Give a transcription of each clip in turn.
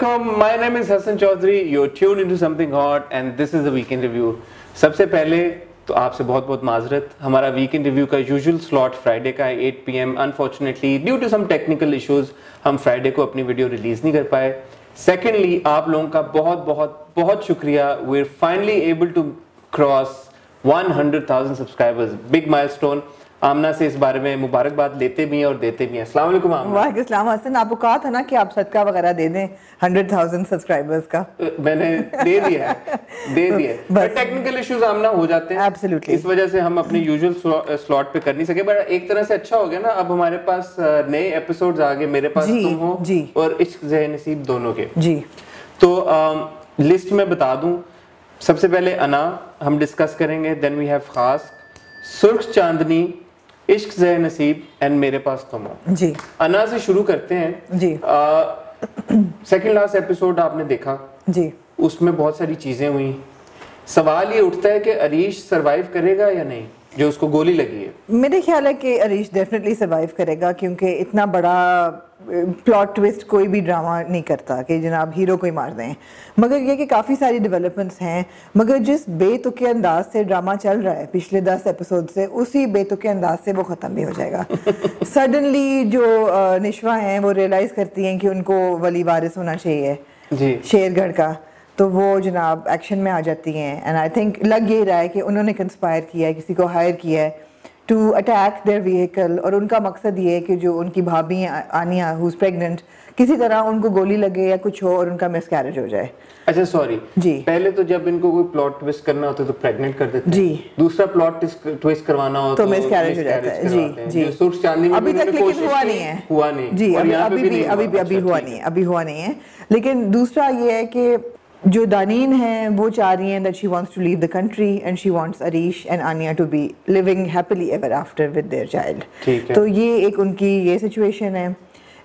alaikum. My name is Hassan Chaudhary. You're tuned into something hot and this is the weekend review. सबसे पहले तो आपसे बहुत बहुत माजरत हमारा वीकेंड रिव्यू का यूजुअल स्लॉट फ्राइडे का है 8 PM unfortunately due to some technical issues हम फ्राइडे को अपनी वीडियो रिलीज़ नहीं कर पाए सेकेंडली आप लोगों का बहुत बहुत बहुत शुक्रिया we are finally able to cross 100,000 subscribers big milestone Amna से इस बारे में मुबारकबाद लेते भी हैं और देते भी हैं। अस्सलाम वालेकुम हसन आपको कहा था ना कि आप सदका वगैरह दे दें हंड्रेड थाउज़ेंड सब्सक्राइबर्स का। मैंने दे दिया है दे दिया टेक्निकल इश्यूज़ आमना हो जाते हैं। Absolutely. इस वजह से हम अपने यूजुअल स्लॉट पे कर नहीं सके। बट एक तरह से अच्छा हो गया ना अब हमारे पास नए एपिसोड्स आ गए मेरे पास तुम हो जी। और इश्क जह नसीब दोनों के। जी। तो लिस्ट में बता दूँ सबसे पहले अना हम डिस्कस करेंगे देन वी हैव खास सुर्ख चांदनी इश्क जह नसीब एंड मेरे पास तुम हो। जी। अना से शुरू करते हैं। जी। सेकंड लास्ट एपिसोड आपने देखा। जी। उसमें बहुत सारी चीज़ें हुई। सवाल ये उठता है कि अरीश सरवाइव करेगा या नहीं? जो उसको गोली लगी है। मेरे ख्याल है कि अरीश डेफिनेटली सर्वाइव करेगा क्योंकि इतना बड़ा प्लॉट ट्विस्ट कोई भी ड्रामा नहीं करता कि जनाब हीरो को ही मार दें। मगर ये कि काफ़ी सारी डेवलपमेंट्स हैं मगर जिस बेतुके अंदाज से ड्रामा चल रहा है पिछले दस एपिसोड से उसी बेतुके अंदाज से वो ख़त्म भी हो जाएगा। सडनली जो निशवा हैं वो रियलाइज़ करती हैं कि उनको वली वारिस होना चाहिए जी। शेरगढ़ का। तो वो जनाब एक्शन में आ जाती हैं एंड आई थिंक लग ये रहा है कि उन्होंने कंस्पायर किया है किसी को हायर किया है टू अटैक देयर व्हीकल और उनका मकसद ये है कि जो उनकी भाभी हैं आनिया हुज प्रेग्नेंट किसी तरह उनको गोली लगे या कुछ हो और उनका मिसकैरेज हो जाए अच्छा सॉरी जी। पहले तो जब इनको कोई प्लॉट ट्विस्ट करना होता है तो प्रेग्नेंट कर देते हैं जी। दूसरा प्लॉट ट्विस्ट करवाना हो तो miscarriage हो जाता है। जी, जी। सुर्ख चांदनी में अभी तक लेकिन हुआ नहीं है हुआ नहीं जी अभी अभी अभी हुआ। अभी अच्छा, हुआ नहीं है अभी हुआ नहीं है लेकिन दूसरा ये है कि जो दानीन है वो चाह रही हैं that she wants to leave the country and she wants Areesh and Aniya to be living happily ever after with their child तो ये एक उनकी ये सिचुएशन है।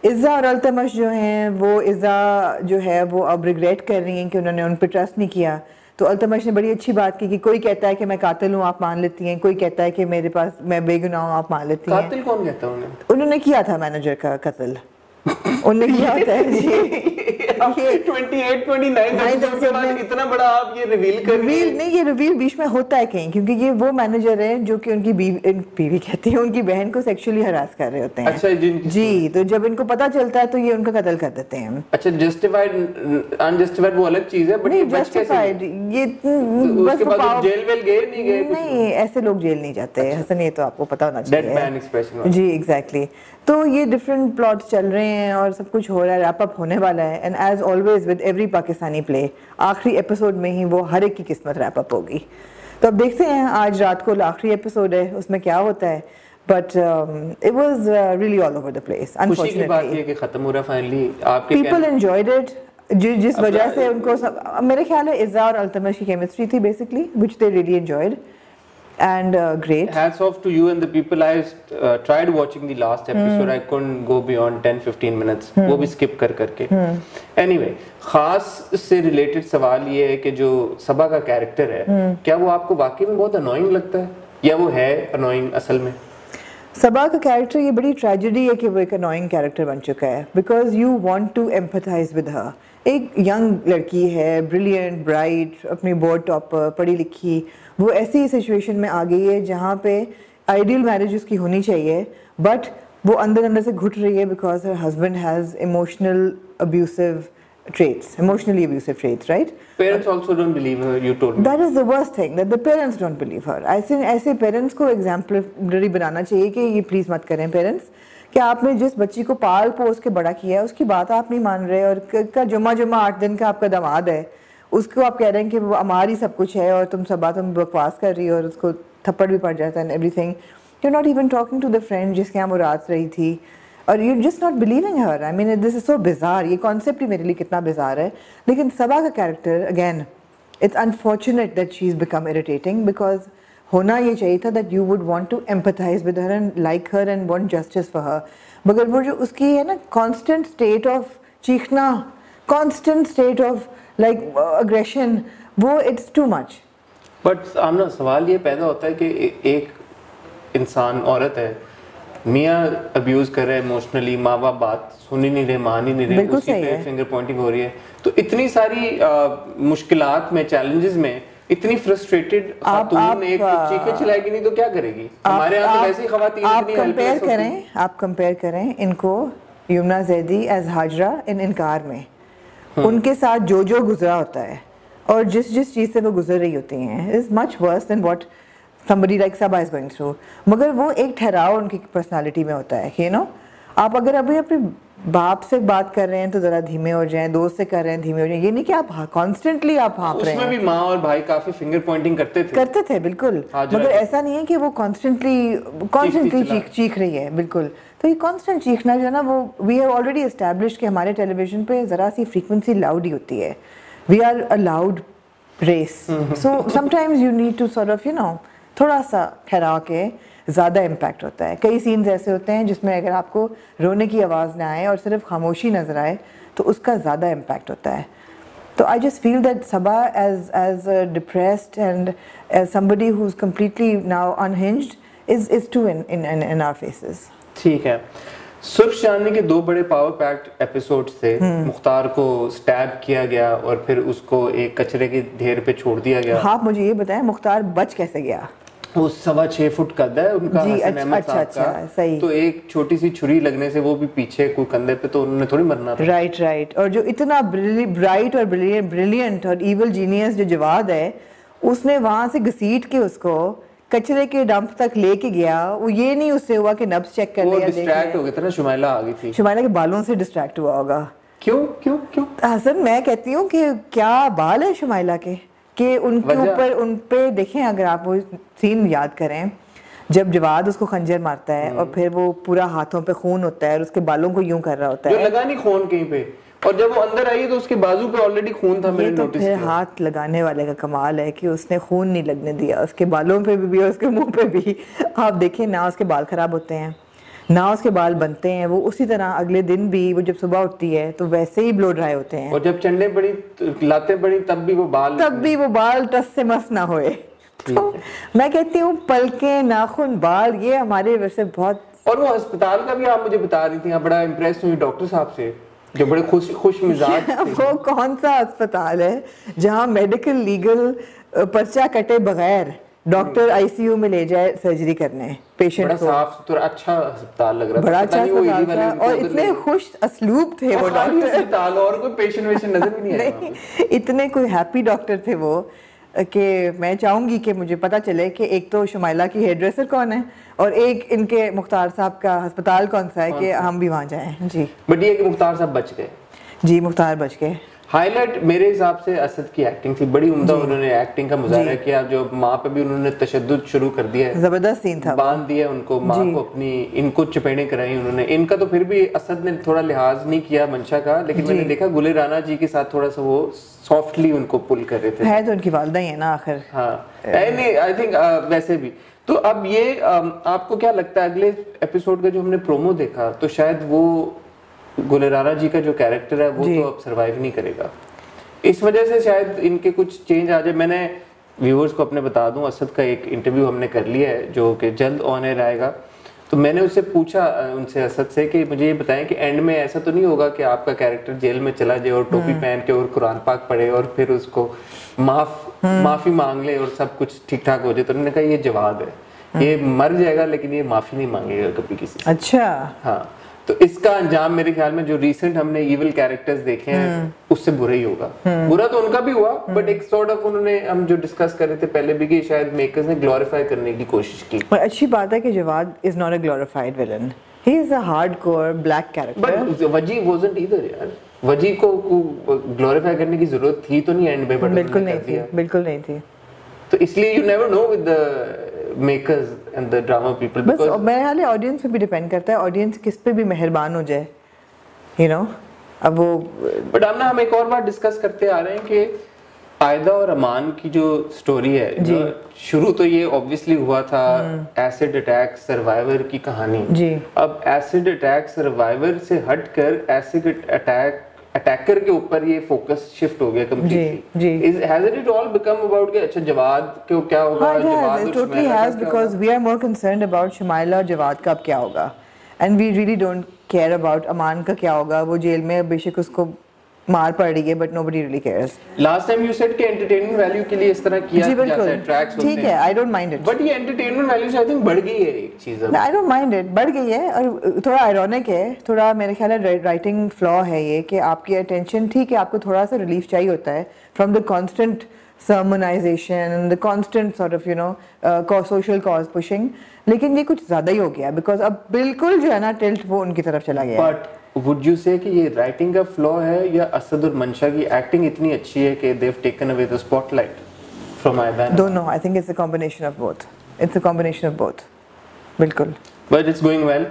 इज़्ज़ा और अल्तमश जो हैं वो इज़्ज़ा जो है वो अब रिग्रेट कर रही हैं कि उन्होंने उन पर ट्रस्ट नहीं किया। तो अल्तमश ने बड़ी अच्छी बात की कि कोई कहता है कि मैं कातिल हूँ आप मान लेती हैं। कोई कहता है कि मेरे पास मैं बेगुनाह हूँ आप मान लेती हैं। कातिल कौन कहता है उन्होंने किया था मैनेजर का कत्ल। उन्होंने किया होता है? जी आप 28 29 एपिसोड के बाद इतना बड़ा आप ये रिवील कर रिवील नहीं ये रिवील बीच में होता है कहीं क्योंकि ये वो मैनेजर है जो कि उनकी बीवी बीवी कहती है उनकी बहन को सेक्सुअली हरास कर रहे होते हैं। अच्छा जिनकी जी तो जब इनको पता चलता है तो ये उनका कत्ल कर देते हैं। अच्छा जस्टिफाइड अनजस्टिफाइड वो अलग चीज़ है बट ये नहीं जस्टिफाइड ये बस उसके वो बाद पाव- जेल वेल गए नहीं गए नहीं ऐसे लोग जेल नहीं जाते हसन ये तो आपको पता होना चाहिए। जी एग्जैक्टली तो ये डिफरेंट प्लॉट चल रहे हैं और सब कुछ हो रहा है रैप अप होने वाला है। And as always with every Pakistani play आखिरी एपिसोड में ही वो हर एक की किस्मत रैप अप होगी। तो अब देखते हैं आज रात को आखिरी एपिसोड है उसमें क्या होता है। But it was really all over the place unfortunately खत्म हो रहा फाइनली आपके पीपल एंजॉयड इट जिस जिस वजह से उनको सब मेरे ख्याल है इज़ा और अल्तमश की केमिस्ट्री थी basically which they really enjoyed and great. hats off to you and the people I uh, tried watching the last episode I couldn't go beyond 10 15 minutes वो भी skip कर करके anyway खास से related सवाल ये है कि जो सबा का hai है क्या वो आपको वाकई में बहुत annoying लगता है या वो है annoying असल में सबा का कैरेक्टर ये बड़ी ट्रेजेडी है कि वो एक अनोइंग कैरेक्टर बन चुका है because you want to empathize with her एक यंग लड़की है ब्रिलियंट ब्राइट अपनी बोर्ड टॉपर पढ़ी लिखी वो ऐसी सिचुएशन में आ गई है जहाँ पे आइडियल मैरिज उसकी होनी चाहिए बट वो अंदर अंदर से घुट रही है because her husband has emotional abusive traits emotionally abusive traits right? Parents also don't believe her you told me. That is the worst thing that the parents don't believe her ऐसे ऐसे parents को exemplary बनाना चाहिए कि ये please मत करें parents कि आपने जिस बच्ची को पाल पोस के बड़ा किया है उसकी बात आप नहीं मान रहे और क- जुम्मा जुम्मा आठ दिन का आपका दामाद है उसको आप कह रहे हैं कि वो हमारी सब कुछ है और तुम सब बात तुम बकवास कर रही हो और उसको थप्पड़ भी पड़ जाता है everything you not even talking to the friend जिसके यहाँ वो रात रही थी और you just not believing her I mean this is so bizarre ये कॉन्सेप्ट ही मेरे लिए कितना बिजार है। लेकिन सबा का character again it's unfortunate that she is become irritating because होना ये चाहिए था that you would want to empathize with her and like her and want justice for her मगर वो जो उसकी है ना constant state of चीखना constant state of like aggression वो इट्स टू मच बट सवाल ये पैदा होता है कि एक इंसान औरत है मियाँ अब्यूज कर रहे हैं इमोशनली माँ बाप बात सुन ही नहीं रहे मान ही नहीं रहे उसी पे फिंगर पॉइंटिंग हो रही है तो इतनी सारी मुश्किलात में चैलेंजेस में इतनी फ्रस्ट्रेटेड खातून एक आ, चीखें चलाएगी नहीं तो क्या करेगी हमारे यहाँ तो वैसे ही खवातीन आप कंपेयर। करें आप कंपेयर करें इनको यमुना जैदी एज हाजरा इन इनकार में हम्म। उनके साथ जो जो गुजरा होता है और जिस जिस चीज़ से वो गुजर रही होती हैं is much worse than what somebody like Sabah is going through. मगर वो एक ठहराव उनकी पर्सनालिटी में होता है कि you know? आप अगर अभी अपने बाप से बात कर रहे हैं तो ज़रा धीमे हो जाएँ दोस्त से कर रहे हैं धीमे हो जाएँ। ये नहीं कि आप कॉन्स्टेंटली आप हाँप रहे उसमें हैं भी माँ और भाई काफ़ी फिंगर पॉइंटिंग करते थे। करते थे बिल्कुल। मगर ऐसा नहीं है कि वो कॉन्स्टेंटली कॉन्स्टेंटली। चीख चीख रही है बिल्कुल। तो ये कॉन्स्टेंट चीखना जो है ना वो वी हैव ऑलरेडी एस्टैब्लिश कि हमारे टेलीविज़न पे ज़रा सी फ्रीक्वेंसी लाउड ही होती है। We are a loud race so sometimes you need to sort of you know थोड़ा सा ठहरा के ज़्यादा इम्पैक्ट होता है। कई सीन्स ऐसे होते हैं जिसमें अगर आपको रोने की आवाज़ ना आए और सिर्फ़ खामोशी नज़र आए तो उसका ज़्यादा इम्पैक्ट होता है। तो I just feel that Sabah, as uh, depressed and as somebody who's completely now unhinged, is is too in in in, in our faces. ठीक है। सुर्ख चांदनी के दो बड़े पावर पैक्ड एपिसोड थे। हम्म। मुख्तार को स्टैब किया गया और फिर उसको एक कचरे के ढेर पे छोड़ दिया गया। आप मुझे ये बताएँ मुख्तार बच कैसे गया? वो सवा छह फुट कद है उनका जी, अच्छा, अच्छा, अच्छा, सही। तो एक छोटी सी छुरी लगने से वो भी पीछे कोई कंधे पे तो उन्होंने थोड़ी मरना था। राइट राइट और जो इतना ब्राइट और ब्रिलियंट ब्रिलियंट और इवल जीनियस जो जवाद है उसने वहाँ से घसीट के उसको कचरे के डंप तक लेके गया। वो ये नहीं उससे हुआ कि नब्स चेक कर लिया डिस्ट्रैक्ट हो गया था ना शुमाइला आ गई थी। शुमाइला के बालों से डिस्ट्रैक्ट हुआ होगा। क्यों क्यों क्यों? हसन मैं कहती हूँ कि क्या बाल है शुमाइला के? कि उनके ऊपर उन पे देखें अगर आप वो सीन याद करें जब जवाद उसको खंजर मारता है हम्म। और फिर वो पूरा हाथों पे खून होता है और उसके बालों को यूँ कर रहा होता है। लगा नहीं खून कहीं पे और जब वो अंदर आई तो उसके बाजू पे ऑलरेडी खून था मैंने तो नोटिस फिर हाथ लगाने वाले का कमाल है कि उसने खून नहीं लगने दिया उसके बालों पे भी और उसके मुँह पे भी। आप देखें ना उसके बाल खराब होते हैं। ना उसके बाल बनते हैं वो उसी तरह अगले दिन भी वो जब सुबह उठती है तो वैसे ही ब्लो ड्राई होते हैं। और जब चंडे बड़ी लाते बड़ी तब भी वो बाल तब भी वो बाल टस से मस ना होए। तो मैं कहती हूँ पलके नाखून बाल ये हमारे वैसे बहुत और वो अस्पताल का भी आप मुझे बता रही थी आप बड़ा इम्प्रेस हुई डॉक्टर साहब से जो बड़े खुश खुश मिजाज वो कौन सा अस्पताल है जहाँ मेडिकल लीगल पर्चा कटे बगैर डॉक्टर आईसीयू में ले जाए सर्जरी करने पेशेंट को। साफ़ सुथरा अच्छा अस्पताल लग रहा था। बड़ा अच्छा अस्पताल था और इतने खुश असलूब थे वो डॉक्टर। अस्पताल और कोई पेशेंट वेशेंट नज़र भी नहीं आया। इतने कोई हैप्पी डॉक्टर थे वो कि मैं चाहूँगी कि मुझे पता चले कि एक तो शुमाइला की हेयर ड्रेसर कौन है और एक इनके मुख्तार साहब का अस्पताल कौन सा है कि हम भी वहाँ जाएँ। जी। बट ये कि मुख्तार साहब बच गए। जी मुख्तार बच गए। हाईलाइट मेरे हिसाब से असद की एक्टिंग थी। बड़ी उम्दा उन्होंने एक्टिंग का मुजाहरा किया जो माँ पे भी उन्होंने तशद्दुद शुरू कर दिया ज़बरदस्त सीन था। बाँध दिया उनको माँ को अपनी इनको चपेड़े कराई उन्होंने। इनका तो फिर भी असद ने थोड़ा लिहाज नहीं किया मंशा का लेकिन मैंने देखा गुले राना जी के साथ थोड़ा सा वो सॉफ्टली उनको पुल कर रहे थे। है तो उनकी वालदा ही है ना आखिर। हाँ। आई थिंक वैसे भी। तो अब ये आपको क्या लगता है अगले एपिसोड का जो हमने प्रोमो देखा तो शायद वो गुले राना जी का जो कैरेक्टर है वो तो अब सरवाइव नहीं करेगा। इस वजह से शायद इनके कुछ चेंज आ जाए। मैंने व्यूअर्स को अपने बता दूँ असद का एक इंटरव्यू हमने कर लिया है जो कि जल्द ऑन एयर आएगा। तो मैंने उससे पूछा उनसे असद से कि मुझे ये बताएँ कि एंड में ऐसा तो नहीं होगा कि आपका कैरेक्टर जेल में चला जाए और टोपी पहन के और कुरान पाक पढ़े और फिर उसको माफ़ माफ़ी मांग ले और सब कुछ ठीक ठाक हो जाए। तो उन्होंने कहा ये जवाब है। ये मर जाएगा लेकिन ये माफ़ी नहीं मांगेगा कभी किसी से। अच्छा। हाँ। तो इसका अंजाम मेरे ख्याल में जो रिसेंट हमने इविल कैरेक्टर्स देखे हैं उससे बुरा ही होगा। बुरा तो उनका भी हुआ बट एक सॉर्ट ऑफ़ उन्होंने हम जो डिस्कस कर रहे थे पहले भी कि शायद मेकर्स ने ग्लोरीफाई करने की कोशिश की। और अच्छी बात है कि Jawad is not a glorified villain he is a hardcore black character but Wajji wasn't either यार। वजी को, को ग्लोरीफाई करने की ज़रूरत थी तो नहीं एंड में बट बिल्कुल नहीं थी बिल्कुल नहीं थी। तो इसलिए you never know with the makers and the drama people बस मेरे ख्याल है ऑडियंस पे भी डिपेंड करता है। ऑडियंस किस पे भी मेहरबान हो जाए यू नो अब वो बट हम ना हम एक और बार डिस्कस करते आ रहे हैं कि आयदा और अमान की जो स्टोरी है। जो। शुरू तो ये ऑब्वियसली हुआ था एसिड अटैक सर्वाइवर की कहानी। जी। अब एसिड अटैक सर्वाइवर से हटकर एसिड अटैक अटैकर के ऊपर ये फोकस शिफ्ट हो गया completely. Is has it all become about कि अच्छा जवाद को क्या होगा? हाँ, Jawad totally has because we care more about Shumaila और जवाद का अब क्या होगा? And we really don't care about Aman का क्या होगा? वो जेल में बेशक उसको मार पड़ रही है but nobody really cares last time you said कि एंटरटेनमेंट वैल्यू के लिए इस तरह किया जाता है ट्रैक्स होते ठीक है I don't mind it but ये एंटरटेनमेंट वैल्यू से आई थिंक बढ़ गई है एक चीज़ अब। आई डोंट माइंड इट बढ़ गई है और थोड़ा आयरॉनिक है थोड़ा मेरे ख्याल है राइटिंग फ्लॉ है ये कि आपकी अटेंशन ठीक है आपको थोड़ा सा रिलीफ चाहिए होता है from the constant sermonization the constant sort of you know uh, social cause pushing. लेकिन ये कुछ ज़्यादा ही हो गया बिकॉज़ अब बिल्कुल जो है ना टिल्ट वो उनकी तरफ़ चला गया बट वुड यू से कि ये राइटिंग का फ्लॉ है या असदुर मंशा की एक्टिंग इतनी अच्छी है कि they've taken away the spotlight from I ban don't know I think it's a combination of both it's a combination of both बिल्कुल. But it's going well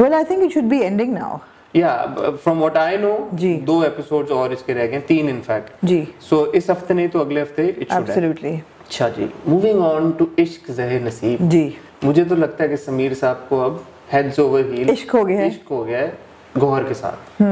well I think it should be ending now या from what I know जी। दो episodes और इसके रह गए तीन in fact जी. सो so, इस हफ़्ते नहीं तो अगले हफ़्ते इट शुड एब्सोल्युटली अच्छा जी. मूविंग ऑन टू इश्क जहे नसीब. जी. मुझे तो लगता है कि समीर साहब को अब हेड्स ओवर हील इश्क हो गया है। इश्क हो गया है. गौहर के साथ।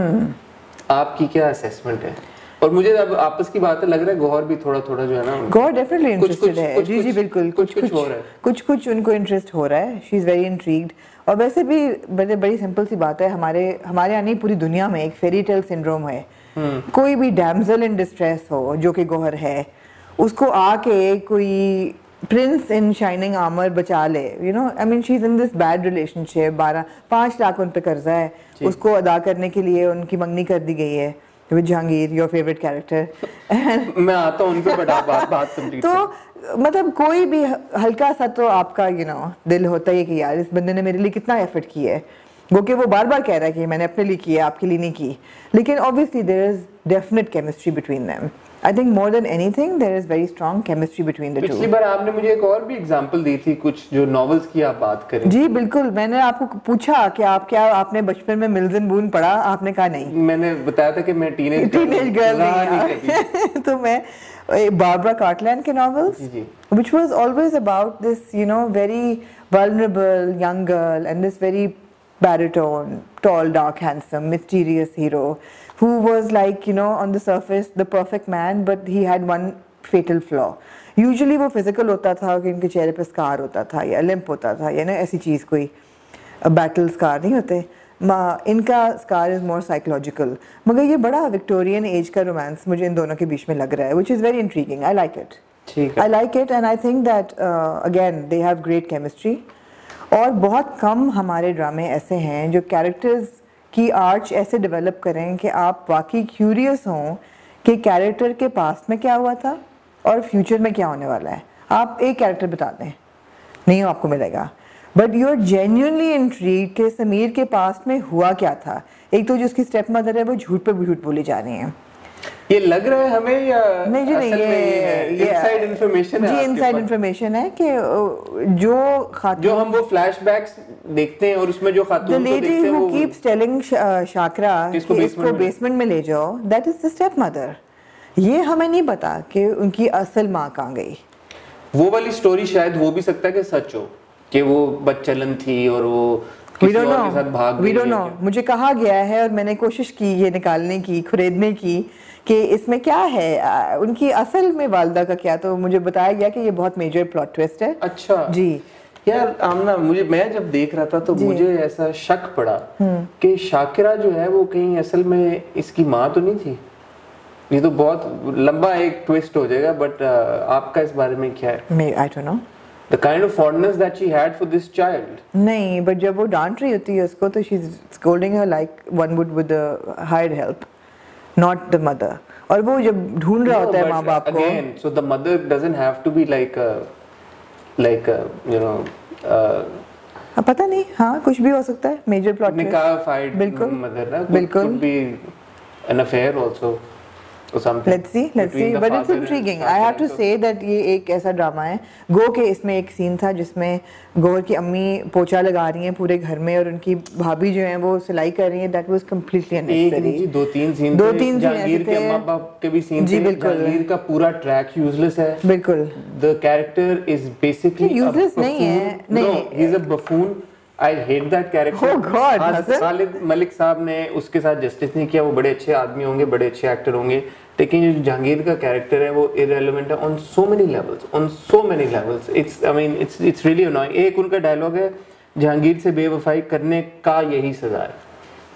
आपकी क्या असेसमेंट है? और मुझे अब आपस की बात है लग रहा है गौहर भी थोड़ा थोड़ा जो है ना गॉड डेफिनेटली इंटरेस्टेड है। जी जी बिल्कुल। कुछ कुछ- कुछ कुछ हो रहा है। कुछ कुछ उनको इंटरेस्ट हो रहा है। शी इज़ वेरी इंट्रीग्ड और वैसे भी बड़े बड़ी सिंपल सी बात है हमारे हमारे यहाँ नहीं पूरी दुनिया में एक फेरी टेल सिंड्रोम है। हम्म। कोई भी डैमजल इन डिस्ट्रेस हो जो कि गौहर है उसको आके कोई प्रिंस इन शाइनिंग आर्मर बचा ले you know I mean she is in this bad relationship बारह पाँच लाख उन पे कर्जा है। उसको अदा करने के लिए उनकी मंगनी कर दी गई है। With Jahangir your favourite character मैं आता हूँ उन पे बट आप बात बात कंप्लीट तो मतलब कोई भी हल्का सा तो आपका यू you नो know, दिल होता है कि यार इस बंदे ने मेरे लिए कितना एफर्ट किया है। वो कि वो बार बार कह रहा है कि मैंने अपने लिए किया आपके लिए नहीं की। लेकिन obviously there is definite chemistry between them I think more than anything there is very strong chemistry between the पिछली टू बार आपने मुझे एक और भी एग्जांपल दी थी कुछ जो नॉवेल्स की आप बात करें। जी बिल्कुल। मैंने आपको पूछा कि आप क्या आपने बचपन में मिल्जन बून पढ़ा? आपने कहा नहीं। मैंने बताया था कि मैं टीनेज टीनेज गर्ल नहीं। तो मैं बारबरा कार्टलैंड के novels जी, जी। which was always about this you know very vulnerable young girl and this very baritone tall dark handsome mysterious hero. Who was like you know on the surface the perfect man but he had one fatal flaw. Usually वो physical होता था कि उनके चेहरे पे scar होता था या limp होता था या ना ऐसी चीज़ कोई बैटल स्कार नहीं होते। इनका स्कार इज़ मोर साइकोलॉजिकल मगर ये बड़ा विक्टोरियन एज का रोमांस मुझे इन दोनों के बीच में लग रहा है which is very intriguing I like it ठीक I like it and I think that again they have great chemistry और बहुत कम हमारे ड्रामे ऐसे हैं जो कैरेक्टर्स की आर्ट्स ऐसे डेवलप करें कि आप वाकई क्यूरियस हों कि कैरेक्टर के पास में क्या हुआ था और फ्यूचर में क्या होने वाला है। आप एक कैरेक्टर बता दें। नहीं आपको मिलेगा। But you are genuinely entry के समीर के पास में हुआ क्या था। एक तो जो उसकी स्टेप मदर है वो झूठ पर भी झूठ बोली जा रही है। ये लग रहा है हमें या नहीं जी नहीं ये इनसाइड इंफॉर्मेशन है जी इनसाइड? इन्फॉर्मेशन है कि जो खातून जो हम वो फ्लैशबैक्स देखते हैं और उसमें जो खातून को देखते हैं वो कीप्स टेलिंग शाकरा इसको इसको बेसमेंट में ले जाओ that is the step mother ये हमें नहीं पता कि उनकी असल माँ कहाँ गई। वो वाली स्टोरी शायद हो भी सकता है कि सच हो कि वो बच्चलन थी और वो वी गई डोंट है नो क्या? मुझे कहा गया है और मैंने कोशिश की ये निकालने की खुरेदने की कि इसमें क्या है? उनकी असल में वालदा का क्या? तो मुझे बताया गया कि ये बहुत मेजर प्लॉट ट्विस्ट है। अच्छा। जी। यार आमना मुझे मैं जब देख रहा था तो मुझे ऐसा शक पड़ा कि शाकिरा जो है वो कहीं असल में इसकी माँ तो नहीं थी? ये तो बहुत लंबा एक ट्विस्ट हो जाएगा बट आपका इस बारे में क्या है? May I don't know the kind of fondness that she had for this child नहीं बट जब वो डांट रही होती है उसको तो she is scolding her like one would with hired help not the mother और वो जब ढूंढ रहा होता है माँ बाप को so the mother doesn't have to be like like you know पता नहीं हाँ कुछ भी हो सकता है मेजर प्लॉट बिल्कुल मदर ना बिल्कुल। Be an affair also let's see let's see but it's intriguing I have to say that ये एक ऐसा ड्रामा है। गो के इसमें एक सीन था जिसमें गौर की अम्मी पोछा लगा रही हैं पूरे घर में और उनकी भाभी जो है वो सिलाई कर रही है। दैट वाज जी अननेसेसरी दो तीन सीन दो तीन जहांगीर के अम्मा बाप के भी सीन जी, बिल्कुल। जहांगीर का पूरा ट्रैक यूजलेस है। बिल्कुल। The character is basically नहीं, useless नहीं है, नहीं, no नहीं। he's a I hate that character Khalid Malik साहब ने उसके साथ जस्टिस नहीं किया वो बड़े अच्छे आदमी होंगे बड़े अच्छे एक्टर होंगे लेकिन जो जहांगीर का कैरेक्टर है वो इरेलीवेंट है on so many levels on so many levels it's I mean it's it's really annoying एक उनका डायलॉग है जहांगीर से बेवफाई करने का यही सजा है।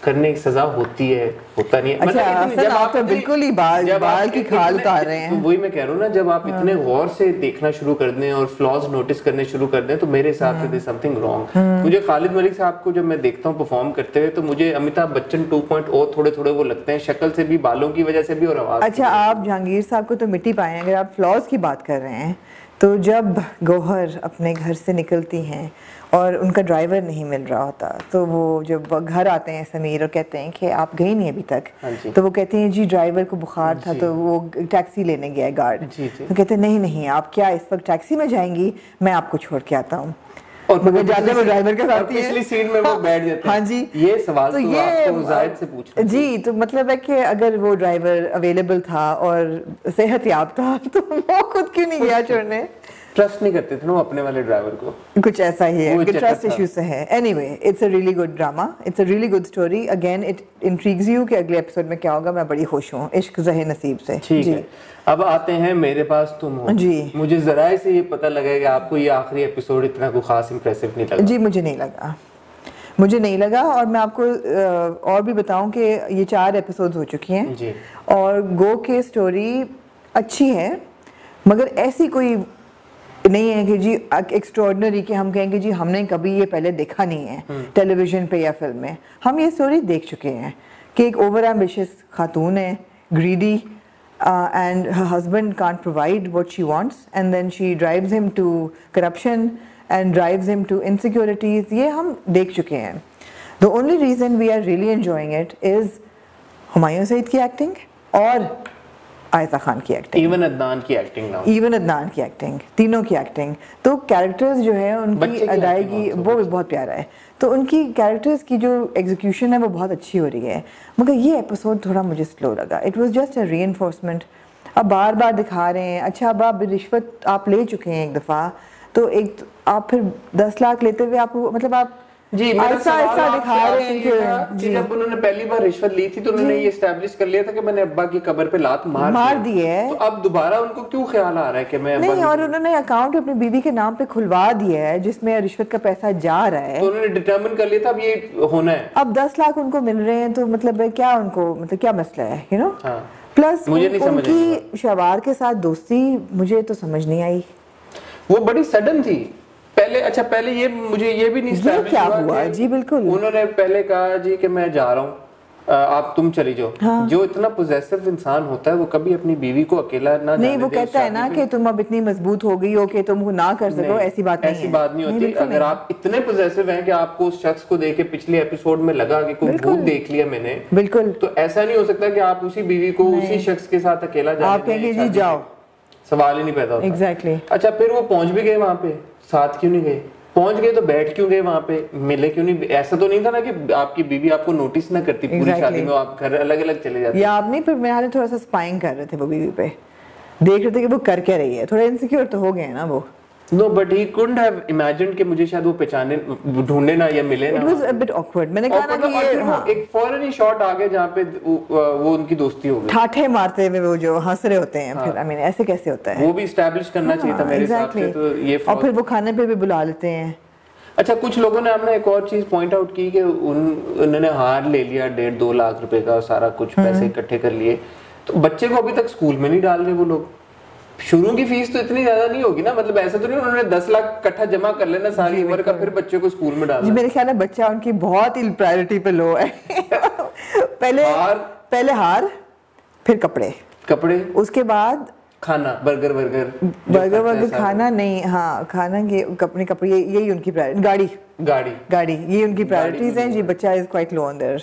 करने की सजा होती है होता नहीं है। अच्छा, मतलब जब आप तो बिल्कुल ही बाल- जब बाल की खाल उतार रहे हैं। तो वही मैं कह रहा हूँ ना जब आप इतने गौर से देखना शुरू कर दें और फ्लॉज नोटिस करने शुरू कर दें तो मेरे हिसाब से दिस समथिंग रॉन्ग मुझे खालिद मलिक साहब को जब मैं देखता हूँ परफॉर्म करते हुए तो मुझे अमिताभ बच्चन 2.0 थोड़े थोड़े वो लगते हैं शक्ल से भी बालों की वजह से भी और आवाज़ अच्छा आप जहांगीर साहब को तो मिट्टी पाए हैं अगर आप फ्लॉज की बात कर रहे हैं। तो जब गौहर अपने घर से निकलती हैं और उनका ड्राइवर नहीं मिल रहा होता तो वो जब घर आते हैं समीर और कहते हैं कि आप गई नहीं अभी तक हाँ तो वो कहते हैं जी ड्राइवर को बुखार था तो वो टैक्सी लेने गया है गार्ड जी, जी। तो कहते हैं नहीं नहीं आप क्या इस वक्त टैक्सी में जाएँगी? मैं आपको छोड़ के आता हूँ. और मगर जाते में ड्राइवर के साथ ही इसलिए पिछली सीट में वो बैठ जाते हैं। हाँ जी। ये सवाल तो, आपको जायद से पूछना जी तो मतलब है कि अगर वो ड्राइवर अवेलेबल था और सेहत याब था तो वो खुद क्यों नहीं गया छोड़ने ट्रस्ट नहीं करते थे ना अपने वाले ड्राइवर को। कुछ ऐसा ही है वो कि चक्कर ट्रस्ट था। इश्यू से है। Anyway it's a really good drama it's a really good story again it intrigues you कि अगले एपिसोड में क्या होगा। मैं बड़ी खुश हूँ इश्क जहे नसीब से। ठीक है। अब आते हैं मेरे पास तुम हो। जी। मुझे जरा से ये पता लगा कि आपको ये आखिरी एपिसोड इतना कोई खास इंप्रेसिव नहीं लगा। जी मुझे नहीं लगा। मुझे नहीं लगा और मैं आपको और भी बताऊँ कि ये चार एपिसोड्स हो चुकी हैं। जी। और गो के स्टोरी अच्छी है मगर ऐसी कोई नहीं है कि जी एक्स्ट्रॉडनरी कि हम कहेंगे जी हमने कभी ये पहले देखा नहीं है हम्म। टेलीविज़न पे या फ़िल्म में। हम ये स्टोरी देख चुके हैं कि एक ओवर एम्बिशियस खातून है greedy and husband can't provide what she wants and then she drives him to corruption and drives him to insecurities ये हम देख चुके हैं। The only reason we are really enjoying it is Humayun Saeed की acting और आयशा खान की acting even Adnan की acting ना इवन अदनान की एक्टिंग तीनों की एक्टिंग तो कैरेक्टर्स जो है उनकी अदायगी वो भी बहुत प्यारा है। तो उनकी कैरेक्टर्स की जो एग्जीक्यूशन है वो बहुत अच्छी हो रही है। मगर ये एपिसोड थोड़ा मुझे स्लो लगा। इट वाज जस्ट अ री अब बार बार दिखा रहे हैं। अच्छा अब आप रिश्वत आप ले चुके हैं एक दफ़ा। तो एक आप फिर दस लाख लेते हुए आप मतलब आप जी ऐसा ऐसा दिखा रहे हैं कि जी। जब उन्होंने पहली बार रिश्वत ली थी तो उन्होंने ये एस्टैब्लिश कर लिया था कि मैंने अब्बा की कब्र पे लात मार मार दी। है। तो अब दोबारा उनको क्यों ख्याल आ रहा है कि मैं नहीं और उन्होंने अकाउंट अपनी बीवी के नाम पे खुलवा दिया है जिसमें रिश्वत का पैसा जा रहा है। तो उन्होंने डिटरमिन कर लिया था अब ये होना है। अब दस लाख उनको मिल रहे हैं तो मतलब क्या उनको मतलब क्या मसला है यू नो प्लस मुझे नहीं समझ आई उनकी शवार के साथ दोस्ती मुझे तो समझ नहीं आई। वो बड़ी सडन थी। पहले अच्छा पहले ये मुझे ये भी नहीं ये क्या हुआ? जी, बिल्कुल। उन्होंने पहले कहा जी कि मैं जा रहा हूँ आप तुम चली जाओ। हाँ। जो इतना पोजेसिव इंसान होता है वो कभी अपनी बीवी को अकेला ना नहीं वो कहता है ना कि तुम अब इतनी मज़बूत हो गई हो कि तुम ना कर सको ऐसी बात नहीं ऐसी है। बात नहीं होती। बिल्कुल अगर नहीं। आप इतने पोजेसिव हैं कि आपको उस शख्स को देख के पिछले एपिसोड में लगा कि कोई भूत देख लिया मैंने बिल्कुल। तो ऐसा नहीं हो सकता कि आप उसी बीवी को उसी शख्स के साथ अकेला जाने आप कहेंगे जी जाओ। सवाल ही नहीं पैदा होता। एग्जैक्टली अच्छा फिर वो पहुँच भी गए वहाँ पे? साथ क्यों नहीं गए? पहुँच गए तो बैठ क्यों गए वहाँ पे? मिले क्यों नहीं? ऐसा तो नहीं था ना कि आपकी बीवी आपको नोटिस ना करती पूरी Exactly. शादी में आप घर अलग अलग चले जाते। या आप नहीं फिर मेरे थोड़ा सा स्पाइंग कर रहे थे वो बीवी पे। देख रहे थे कि वो कर क्या रही है। थोड़ा इनसिक्योर तो हो गए ना वो। No but he couldn't have imagined कि मुझे शायद वो पहचाने ढूँढने ना या मिले इट ना। वाज अ बिट ऑकवर्ड मैंने कहा ना मतलब कि ये हाँ। एक फ़ौरन ही शॉट आ गया जहाँ पे वो, उनकी दोस्ती हो गई। ठाठे मारते हुए वो जो हंस रहे होते हैं फिर आई मीन ऐसे कैसे होता है? वो भी स्टैब्लिश करना चाहिए था हाँ, मेरे हिसाब से तो ये और फिर वो खाने पे भी बुला लेते हैं। अच्छा कुछ लोगों ने हमने एक और चीज़ पॉइंट आउट की कि उन उन्होंने हार ले लिया डेढ़ दो लाख रुपए का सारा कुछ हम्म। पैसे इकट्ठे कर लिए। तो बच्चे को अभी तक स्कूल में नहीं डाल रहे वो लोग? शुरू की फ़ीस तो इतनी ज़्यादा नहीं होगी ना मतलब ऐसा तो नहीं उन्होंने दस लाख इकट्ठा जमा कर लेना सारी उम्र का फिर बच्चे को स्कूल में जी मेरे ख्याल है बच्चा उनकी बहुत ही प्रायोरिटी पे लो है। पहले हार। पहले हार फिर कपड़े। कपड़े। उसके बाद खाना बर्गर बर्गर। बर्गर वर्गर खाना नहीं हाँ खाना ये कपड़े कपड़े यही उनकी प्रायोरिटी गाड़ी। गाड़ी। गाड़ी ये उनकी प्रायोरिटीज हैं। जी बच्चा is quite low on their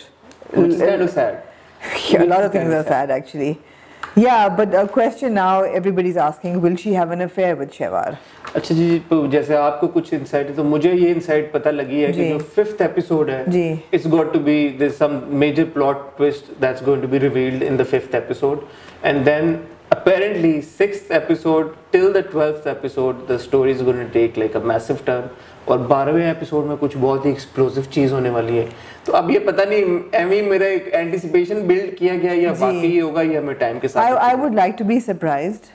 a lot of things are sad actually yeah but a question now everybody's asking will she have an affair with Shewar अच्छा जी तो जैसे आपको कुछ इंसाइट है तो मुझे ये इंसाइट पता लगी है कि जी। जो फिफ्थ एपिसोड है जी। It's got to be there some major plot twist that's going to be revealed in the fifth episode and then apparently sixth episode till the 12th episode the story is going to take like a massive turn और बारहवें episode में कुछ बहुत ही explosive चीज़ होने वाली है। तो अब ये पता नहीं एमी मेरा एक एंटिसिपेशन बिल्ड किया गया या। वाकई ये होगा या मैं टाइम के साथ I would like to be surprised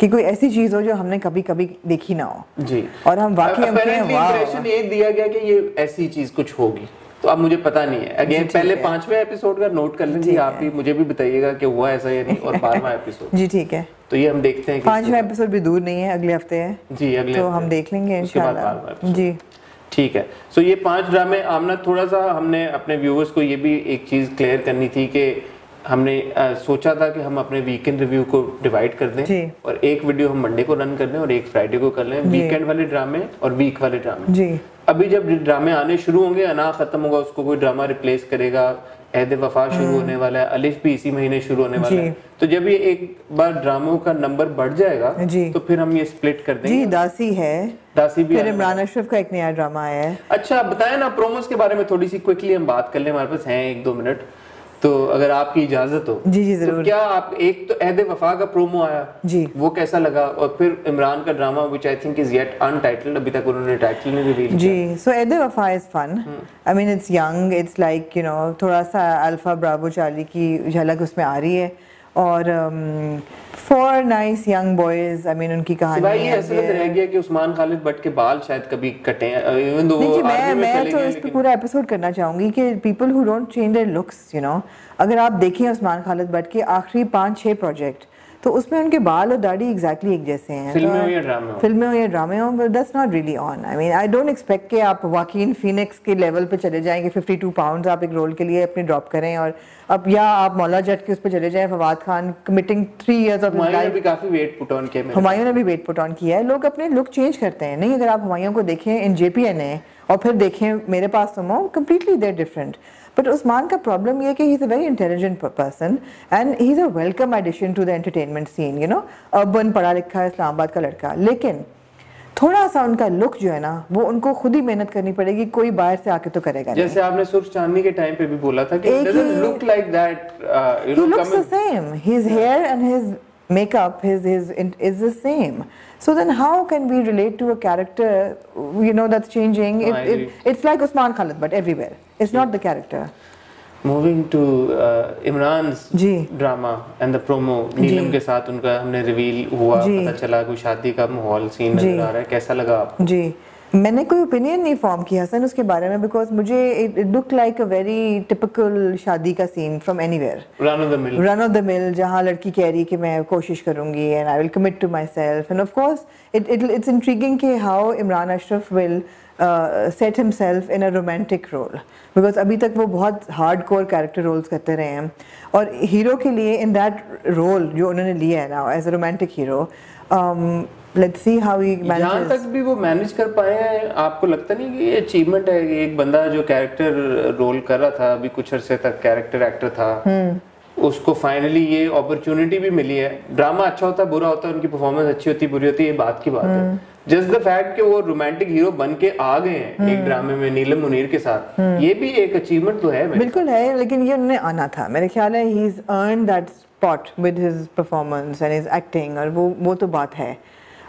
कि कोई ऐसी चीज़ हो जो हमने कभी कभी देखी ना हो। जी। और हम वाकई impression ये दिया गया कि ये ऐसी चीज़ कुछ होगी। तो अब मुझे पता नहीं है। अगेन पहले। पाँचवें एपिसोड का नोट कर लीजिए आप है। भी मुझे भी बताइएगा कि हुआ ऐसा या नहीं और बारहवां एपिसोड जी ठीक है। तो ये हम देखते हैं पांचवा एपिसोड भी दूर नहीं है अगले हफ़्ते है। जी अगले तो हम देख लेंगे इंशाल्लाह। जी। ठीक है। सो ये पाँच ड्रामे आमना थोड़ा सा हमने अपने व्यूवर्स को ये भी एक चीज़ क्लियर करनी थी कि हमने अ, सोचा था कि हम अपने वीकेंड रिव्यू को डिवाइड कर दें और एक वीडियो हम मंडे को रन कर लें और एक फ्राइडे को कर लें। वीकेंड वाले ड्रामे और वीक वाले ड्रामे जी। अभी जब ड्रामे आने शुरू होंगे अना खत्म होगा उसको कोई ड्रामा रिप्लेस करेगा अहद वफा शुरू होने वाला है अलिफ भी इसी महीने शुरू होने वाला हम्म। है। तो जब ये एक बार ड्रामों का नंबर बढ़ जाएगा। तो फिर हम ये स्प्लिट कर देंगे। जी दासी है। दासी भी फिर इमरान अशरफ का एक नया ड्रामा आया है। अच्छा बताए बताएँ ना प्रोमोस के बारे में थोड़ी सी क्विकली हम बात कर ले हमारे पास है एक दो मिनट तो अगर आपकी इजाज़त हो जी जी ज़रूर। तो क्या आप एक तो अहद वफा का प्रोमो आया? जी। वो कैसा लगा? और फिर इमरान का drama which I think is yet untitled अभी तक उन्होंने टाइटल नहीं reveal ji so Ahad Wafa is fun I mean it's young it's like you know थोड़ा सा अल्फ़ा ब्रावो चार्ली की झलक उसमें आ रही है। और for nice young boys I mean उनकी कहानी सिवाय ये ऐसा लग रह गया कि उस्मान खालिद भट्ट के बाल शायद कभी कटे इवन दो नहीं मैं मैं तो इस पे पूरा एपिसोड करना चाहूँगी कि people who don't change their looks you know अगर आप देखें उस्मान खालिद भट्ट के आखिरी पाँच छह प्रोजेक्ट तो उसमें उनके बाल और दाढ़ी एग्जैक्टली एक जैसे हैं। फ़िल्में तो- हो या ड्रामे हो फ़िल्में हो या ड्रामे हो but that's not really on I mean I don't expect कि आप वाकिन फिनिक्स के लेवल पे चले जाएँ कि 52 पाउंड्स आप एक रोल के लिए अपने ड्रॉप करें और अब या आप मौला जट के उस पर चले जाएँ Fawad Khan committing three years of life भी काफ़ी वेट पुट ऑन किया हुमायूं ने भी वेट पुट ऑन किया है। लोग अपने लुक चेंज करते हैं। नहीं अगर आप हुमायूं को देखें इन जेपीएनए और फिर देखें Mere Paas Tum Ho completely there different but Usman का प्रॉब्लम ये है कि he is a very intelligent person and he is a welcome addition to the entertainment scene you know urban पढ़ा लिखा है इस्लामाबाद का लड़का। लेकिन थोड़ा सा उनका लुक जो है ना वो उनको खुद ही मेहनत करनी पड़ेगी कोई बाहर से आके तो करेगा जैसे आपने सुर्ख चांदनी के टाइम पे भी बोला था कि he- look like that no looks the same. His hair and his makeup his his is the same so then how can we relate to a character you know that's changing No, it, I it, agree. it's like Usman Khalid but everywhere it's not the character moving to Imran ji drama and the promo Neelam के साथ उनका हमने reveal हुआ जी। पता चला कोई शादी का माहौल सीन जी। नजर आ रहा है कैसा लगा आपको जी मैंने कोई ओपिनियन नहीं फॉर्म किया हसन उसके बारे में बिकॉज़ मुझे it look like a very typical शादी का scene from anywhere run of the mill run of the mill जहाँ लड़की कह रही है कि मैं कोशिश करूँगी and I will commit to myself and of course it it it's intriguing कि how Imran Ashraf will set himself in a romantic role because अभी तक वो बहुत हार्ड कोर कैरेक्टर रोल्स करते रहे हैं. और हीरो के लिए इन दैट रोल जो उन्होंने लिया है ना as a romantic hero let's see how he manages तक भी वो मैनेज कर पाए हैं आपको लगता नहीं कि ये अचीवमेंट है? कि एक बंदा जो कैरेक्टर रोल कर रहा था अभी कुछ अरसे तक कैरेक्टर एक्टर था हम्म। उसको फाइनली ये अपॉर्चुनिटी भी मिली है। ड्रामा अच्छा होता बुरा होता उनकी परफॉर्मेंस अच्छी होती बुरी होती ये बात की बात है। हम्म। जस्ट द फैक्ट कि वो रोमांटिक हीरो बन के आ गए हैं हम्म। एक ड्रामे में नीलम मुनीर के साथ। ये भी एक अचीवमेंट तो है बिल्कुल है लेकिन ये उन्हें आना था। मेरे ख्याल है he is earn that spot with his performance and his acting और वो वो तो बात है।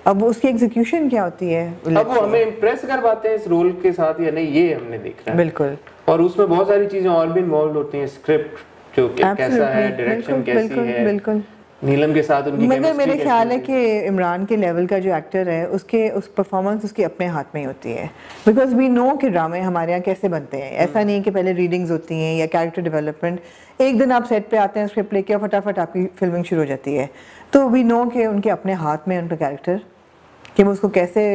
अब उसकी एग्जीक्यूशन क्या होती है? अब वो हमें इम्प्रेस कर पाते हैं इस रोल के साथ या नहीं ये हमने देखना है। बिल्कुल। और उसमें बहुत सारी चीज़ें और भी इन्वॉल्व होती हैं स्क्रिप्ट जो कैसा है डायरेक्शन कैसी बिल्कुल, है। बिल्कुल। नीलम के साथ उनकी मगर मेरे ख्याल है कि इमरान के लेवल का जो एक्टर है उसके उस परफॉर्मेंस उसके अपने हाथ में ही होती है। बिकॉज़ वी नो कि ड्रामे हमारे यहाँ कैसे बनते हैं। ऐसा नहीं है कि पहले रीडिंग्स होती हैं या कैरेक्टर डेवलपमेंट एक दिन आप सेट पे आते हैं स्क्रिप्ट लेके और फटाफट आपकी फिल्मिंग शुरू हो जाती है। तो वी नो कि उनके अपने हाथ में उनका कैरेक्टर कि हम उसको कैसे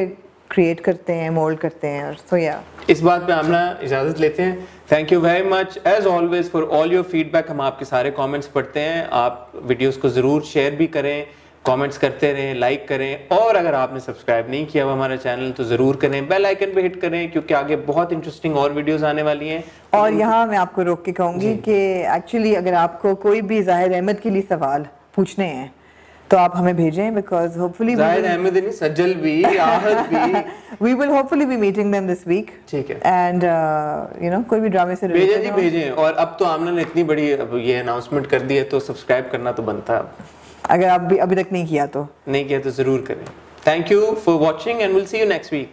क्रिएट करते हैं मोल्ड करते हैं और सो या इस बात पे हमने इजाज़त लेते हैं। Thank you very much as always for all your feedback हम आपके सारे कमेंट्स पढ़ते हैं। आप वीडियोस को ज़रूर शेयर भी करें कमेंट्स करते रहें लाइक करें। और अगर आपने सब्सक्राइब नहीं किया हुआ हमारा चैनल तो ज़रूर करें। बेल आइकन पे हिट करें क्योंकि आगे बहुत इंटरेस्टिंग और वीडियोस आने वाली हैं। और यहाँ मैं आपको रोक के कहूँगी कि एक्चुअली अगर आपको कोई भी ज़ाहिर अहमद के लिए सवाल पूछने हैं तो आप हमें भेजें बिकॉज़ होपफुली ज़ाहिर अहमद नहीं सज्जल भी आहद भी। We will hopefully be meeting them this week ठीक है। एंड यू नो कोई भी ड्रामे से भेजें जी भेजें। और अब तो आमना ने इतनी बड़ी अब ये अनाउंसमेंट कर दी है तो सब्सक्राइब करना तो बनता है अगर आप भी अभी तक नहीं किया तो। नहीं किया तो ज़रूर करें। Thank you for watching and will see you next week